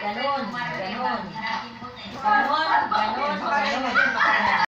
Ganon, ganon. Ganon, ganon.